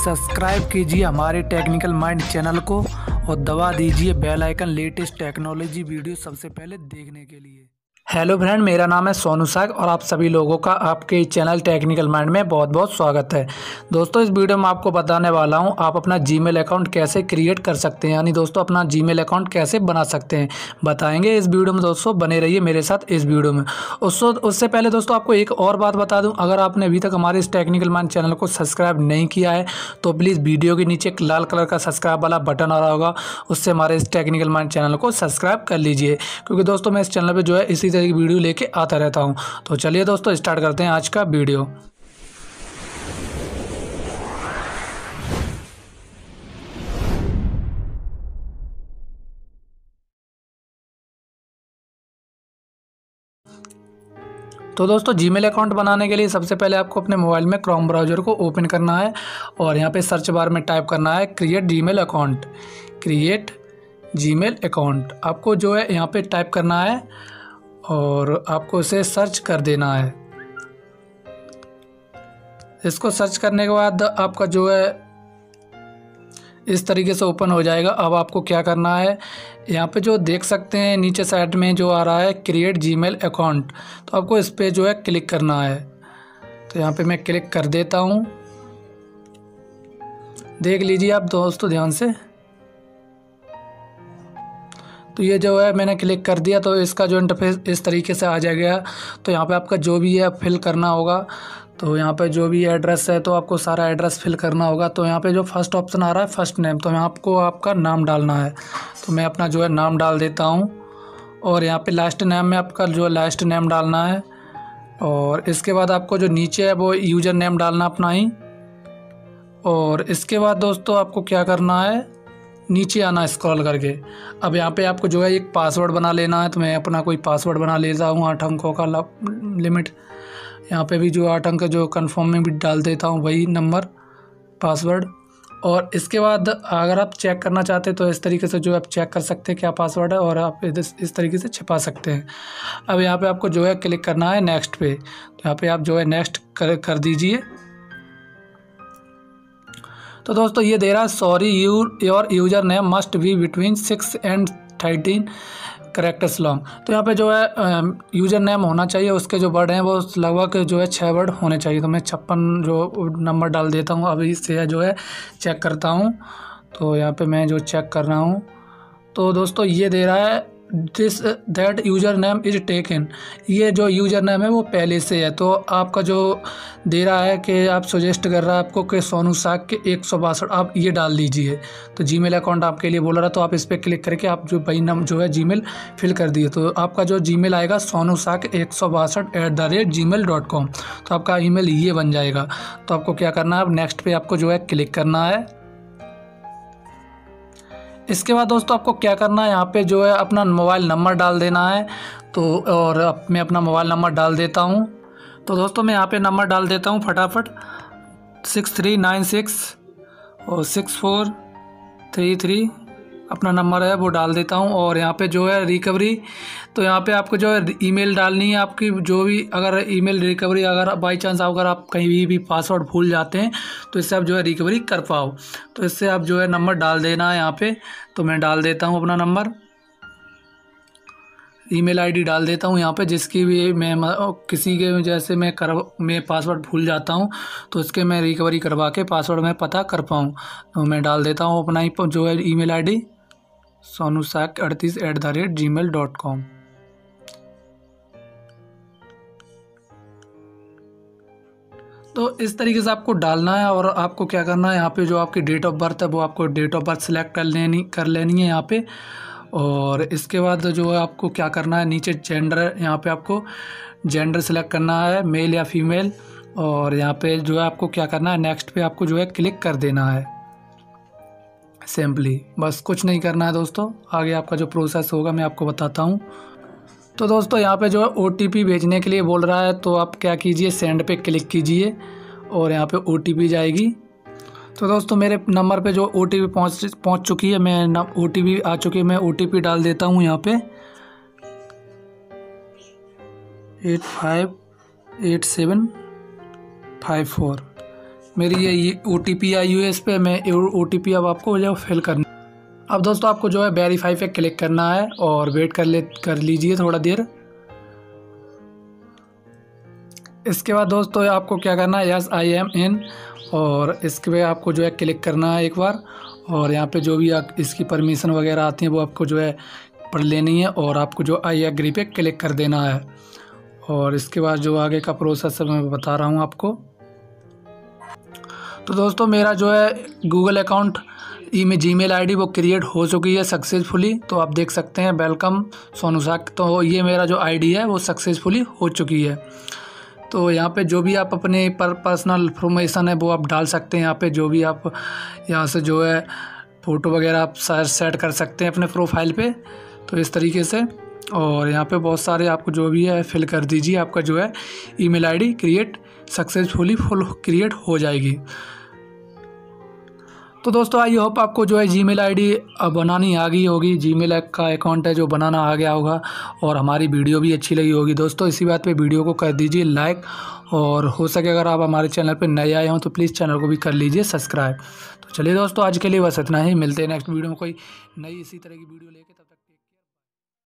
Subscribe कीजिए हमारे technical mind channel को और दबा दीजिए bell icon latest technology video सबसे पहले देखने के लिए। हेलो फ्रेंड, मेरा नाम है सोनू साग और आप सभी लोगों का आपके चैनल टेक्निकल माइंड में बहुत बहुत स्वागत है। दोस्तों, इस वीडियो में आपको बताने वाला हूँ, आप अपना जीमेल अकाउंट कैसे क्रिएट कर सकते हैं, यानी दोस्तों, अपना जीमेल अकाउंट कैसे बना सकते हैं, बताएँगे इस वीडियो में। दोस्तों, बने रहिए मेरे साथ इस वीडियो में। उससे उससे पहले दोस्तों, आपको एक और बात बता दूँ, अगर आपने अभी तक हमारे इस टेक्निकल माइंड चैनल को सब्सक्राइब नहीं किया है तो प्लीज़ वीडियो के नीचे एक लाल कलर का सब्सक्राइब वाला बटन आ रहा होगा, उससे हमारे इस टेक्निकल माइंड चैनल को सब्सक्राइब कर लीजिए। क्योंकि दोस्तों, मैं इस चैनल पर जो है इसी तरह की वीडियो लेके आता रहता हूँ। तो चलिए दोस्तों स्टार्ट करते हैं आज का वीडियो। तो दोस्तों जीमेल अकाउंट बनाने के लिए सबसे पहले आपको अपने मोबाइल में क्रोम ब्राउज़र को ओपन करना है और यहाँ पे सर्च बार में टाइप करना है create Gmail account create Gmail account आपको जो है यहाँ पे टाइप करना है। और आपको इसे सर्च कर देना है। इसको सर्च करने के बाद आपका जो है, इस तरीके से ओपन हो जाएगा। अब आपको क्या करना है, यहाँ पे जो देख सकते हैं, नीचे साइड में जो आ रहा है क्रिएट जीमेल अकाउंट तो आपको इस पर जो है क्लिक करना है। तो यहाँ पे मैं क्लिक कर देता हूँ। देख लीजिए आप दोस्तों, ध्यान से। तो ये जो है मैंने क्लिक कर दिया तो इसका जो इंटरफेस इस तरीके से आ जाएगा। तो यहाँ पे आपका जो भी है फिल करना होगा। तो यहाँ पे जो भी एड्रेस है तो आपको सारा एड्रेस फिल करना होगा। तो यहाँ पे जो फ़र्स्ट ऑप्शन आ रहा है फ़र्स्ट नेम तो यहाँ आपको आपका नाम डालना है। तो मैं अपना जो है नाम डाल देता हूँ। और यहाँ पे लास्ट नेम में आपका जो है लास्ट नेम डालना है। और इसके बाद आपको जो नीचे है, वो यूज़र नेम डालना अपना ही। और इसके बाद दोस्तों आपको क्या करना है? नीचे आना स्क्रॉल करके। अब यहाँ पे आपको जो है एक पासवर्ड बना लेना है तो मैं अपना कोई पासवर्ड बना लेता हूँ आठ अंकों का लिमिट यहाँ पे भी जो आठ अंक जो कंफर्म में भी डाल देता हूँ, वही नंबर पासवर्ड और इसके बाद अगर आप चेक करना चाहते हैं तो इस तरीके से जो आप चेक कर सकते हैं क्या पासवर्ड है, और आप इस तरीके से छिपा सकते हैं। अब यहाँ पे आपको जो है क्लिक करना है नेक्स्ट पे। तो यहाँ पे आप जो है नेक्स्ट कर कर दीजिए। तो दोस्तों, ये दे रहा है sorry you your user name must be between six and thirteen characters long तो यहाँ पे जो है यूज़र नेम होना चाहिए, उसके जो वर्ड हैं, वो लगभग जो है छः वर्ड होने चाहिए। तो मैं छप्पन जो नंबर डाल देता हूँ, अभी से जो है चेक करता हूँ। तो यहाँ पे मैं जो चेक कर रहा हूँ तो दोस्तों ये दे रहा है this that user name is taken ये जो यूज़र नेम है, वो पहले से है। तो आपका जो दे रहा है कि आप सजेस्ट कर रहा है आपको कि सोनू साग के एक सौ बासठ आप ये डाल दीजिए। तो जीमेल अकाउंट आपके लिए बोल रहा है तो आप इस पर क्लिक करके आप जो भाई नाम जो है जीमेल फिल कर दिए। तो आपका जो जीमेल आएगा, सोनू साग एक सौ बासठ at the rate Gmail dot com तो आपका ईमेल ये बन जाएगा। तो आपको क्या करना है अब नेक्स्ट पे आपको जो है क्लिक करना है। इसके बाद दोस्तों आपको क्या करना है? यहाँ पे जो है अपना मोबाइल नंबर डाल देना है। तो और मैं अपना मोबाइल नंबर डाल देता हूँ। तो दोस्तों मैं यहाँ पे नंबर डाल देता हूँ फटाफट। सिक्स थ्री नाइन सिक्स और सिक्स फोर थ्री थ्री अपना नंबर है वो डाल देता हूँ और यहाँ पे जो है रिकवरी तो यहाँ पे आपको जो है ईमेल डालनी है आपकी जो भी अगर ईमेल रिकवरी अगर बाई चांस अगर आप कहीं भी, भी पासवर्ड भूल जाते हैं तो इससे आप जो है रिकवरी कर पाओ। तो इससे आप जो है नंबर डाल देना है यहाँ पर तो मैं डाल देता हूँ अपना नंबर। ईमेल आईडी डाल देता हूँ यहाँ पे जिसकी भी मैं किसी के जैसे मैं कर मैं पासवर्ड भूल जाता हूँ तो उसके मैं रिकवरी करवा के पासवर्ड मैं पता कर पाऊँ। तो मैं डाल देता हूँ अपना ही जो है ईमेल आईडी सोनू साक अड़तीस at the rate Gmail dot com तो इस तरीके से आपको डालना है और आपको क्या करना है, यहाँ पे जो आपकी डेट ऑफ़ बर्थ है, वो आपको डेट ऑफ़ बर्थ सेलेक्ट कर लेनी कर लेनी है यहाँ पे। और इसके बाद जो है आपको क्या करना है, नीचे जेंडर यहाँ पे आपको जेंडर सेलेक्ट करना है मेल या फीमेल और यहाँ पे जो है आपको क्या करना है नेक्स्ट पे आपको जो है क्लिक कर देना है। सिंपली बस कुछ नहीं करना है दोस्तों। आगे आपका जो प्रोसेस होगा मैं आपको बताता हूँ। तो दोस्तों, यहाँ पे जो है ओ भेजने के लिए बोल रहा है तो आप क्या कीजिए सेंड पे क्लिक कीजिए और यहाँ पे ओटीपी जाएगी। तो दोस्तों, मेरे नंबर पे जो ओ टी पहुँच पहुँच चुकी है, मैं ओ टी आ चुकी है, मैं ओ टी पी डाल देता हूँ यहाँ पे। Eight five eight seven five four मेरी ये O T P I U S पे, मैं ओ टी पी अब आपको जो फिल करनी। अब दोस्तों आपको जो है वेरीफाई पे क्लिक करना है और वेट कर ले, कर लीजिए थोड़ा देर। इसके बाद दोस्तों आपको क्या करना है? यस आई एम इन और इसके पे आपको जो है क्लिक करना है एक बार। और यहाँ पे जो भी इसकी परमिशन वगैरह आती है वो आपको जो है पढ़ लेनी है और आपको जो आई एग्री पे क्लिक कर देना है। और इसके बाद जो आगे का प्रोसेस मैं बता रहा हूँ आपको। तो दोस्तों मेरा जो है गूगल अकाउंट ई में जी मेल वो क्रिएट हो चुकी है सक्सेसफुली तो आप देख सकते हैं वेलकम सोनू साक। तो ये मेरा जो आईडी है वो सक्सेसफुली हो चुकी है। तो यहाँ पे जो भी आप अपने पर पर्सनल इन्फॉर्मेशन है वो आप डाल सकते हैं, यहाँ पे जो भी आप यहाँ से जो है फ़ोटो वगैरह आप सेट कर सकते हैं अपने प्रोफ़ाइल पे। तो इस तरीके से, और यहाँ पे बहुत सारे आपको जो भी है फिल कर दीजिए, आपका जो है email ID create successfully full create हो जाएगी। तो दोस्तों आई होप आपको जो है जी मेल बनानी आ गई होगी। जी मेल का अकाउंट है जो बनाना आ गया होगा और हमारी वीडियो भी अच्छी लगी होगी। दोस्तों, इसी बात पे वीडियो को कर दीजिए लाइक और हो सके अगर आप हमारे चैनल पे नए आए हों तो प्लीज़ चैनल को भी कर लीजिए सब्सक्राइब तो चलिए दोस्तों, आज के लिए बस इतना ही। मिलते हैं नेक्स्ट वीडियो में कोई नई इसी तरह की वीडियो लेके, तब